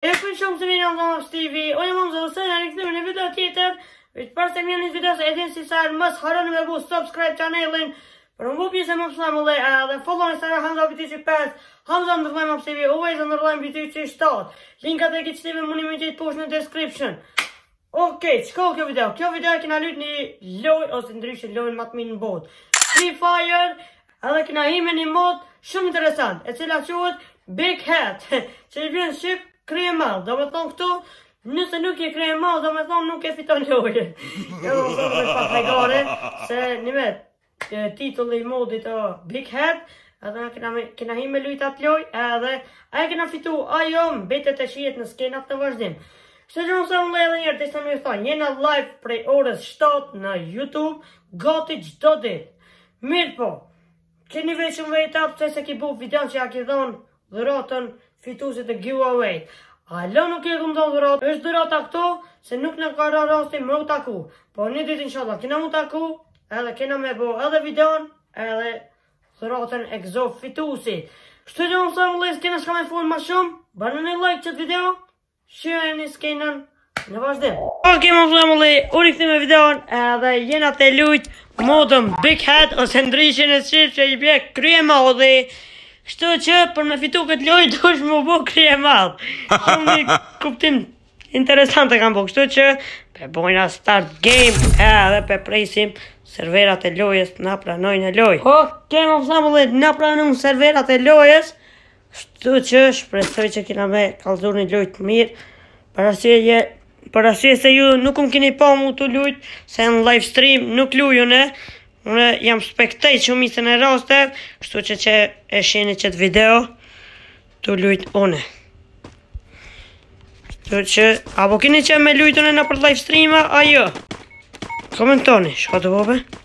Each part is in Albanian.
E ku shumë të mirë nga Stevie, unë jam Hamza Hussein, u rikthym me ni video tjetër, veç para se me nis videon, e dini si çdo herë, mos harroni me bu subscribe channelin, për me u bo pjesë e më pësëna më lej, edhe follow në Insta Hamza Biti që 5, Hamza underline më Stevie, u vejtë underline Biti që 7, linkat e krejt qëtyne muni me i gjet poshtë në description. Ok, çka o kjo video? Kjo video e kena lyt një loj, ose ndryshe lojën ma t'mirën në botë. Free Fire, edhe kena hi me një mod shumë interesant, e cila quhet Big Head, që i bjen shqip kryemadh, do me thonë këtu, nëse nuk je kryemadh, do me thonë nuk e fiton lojën. Jo, do me thonë, pa hajgare, se në vetë, titulli i modit o Big Head, edhe kena, kena hi me lujt atë loj, edhe a e kena fitu, a jo, mbetet të shihet në skenat në vazhdim. Kështu që unë edhe ni herë deshta me ju thonë, jena live prej orës 7 në Youtube, gati çdo ditë. Mirëpo, keni vet shumë veta, pse s'e ki bu videon që ja ki dhonë, dhuratën fituesit të giveaway. Ala nuk ja kem dhënë dhuratën, është dhurata këtu, se nuk na ka ra rasti me u taku. Po një ditë inshallah, kena me u taku, edhe kena me bo edhe videon, edhe dhuratën e gëzon fitusi. Kështu që më sëmë lejës, s'kena çka me folë ma shumë, bani një like qëtë video, Shiheni skenën në vazhdim. Ok, më flemë më lejë, u rikthym me videon edhe jena tu lujt modin Big Head ose ndryshe në shqip që i bje kryemadh Kështu që për me fitu këtë lojë duhesh me u bo kryemadh Shumë një kuptim interesant e kam bu Kështu që pe bojna start game edhe pe presim serverat e lojës me na pranu në lojë Ok, më flemë më lejë, na pranun serverat e lojës Kështu që shpresoj që kina me kallzu një lojë t'mirë, për arsye, je, për arsye se ju nuk më kini pa mu tu lujt, se në live stream nuk luj une, unë jam spectate shumicën e rasteve, kështu që qe e shihni qëtë video, tu lujt une. Kështu që, apo kini qejf me lujt une nëpër live stream a jo? Komentoni, çka të bobe?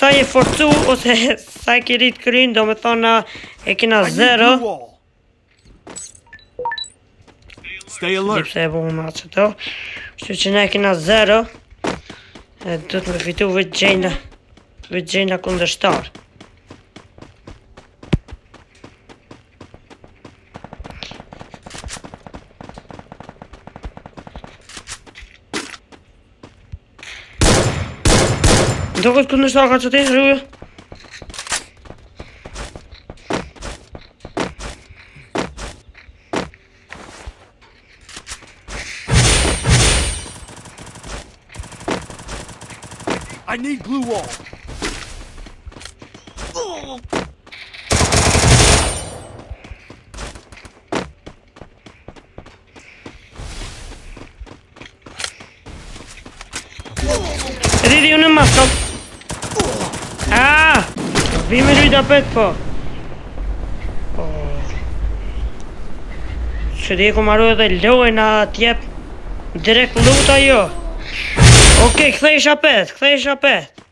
Sa je forcu ose sa e ke rrit kryin, do me thonë na e kena zero. Stay alert. Dipse e bumë ma që to. Kështu që na e kena zero. E duhet me fitu. Veç gjenda. Veç xhi jena kundërshtar. Duket këndej shaka që të ishë I need glue wall. Oh. Ridi unë më aftë Aaaa Vime rrit apet po S'ka me maru edhe lojën tjetër Direkt luta jo Oke, okay, ktheje apet, ktheje apet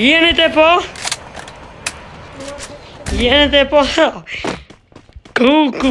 Jeni të po? Jeni të po? Kuku!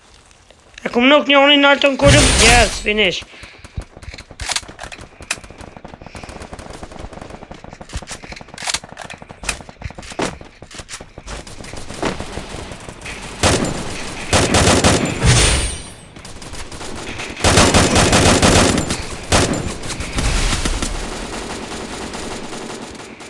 E kom edhe një Uno nalt në kullëm Yes, finish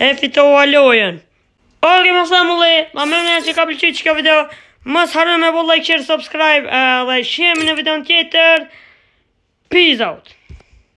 E fitova lojën. Ok, mos e mulle, nëse ju ka pëlqy kjo video, mos harroni me bo like, share, subscribe, edhe shihemi në videon tjetër, peace out.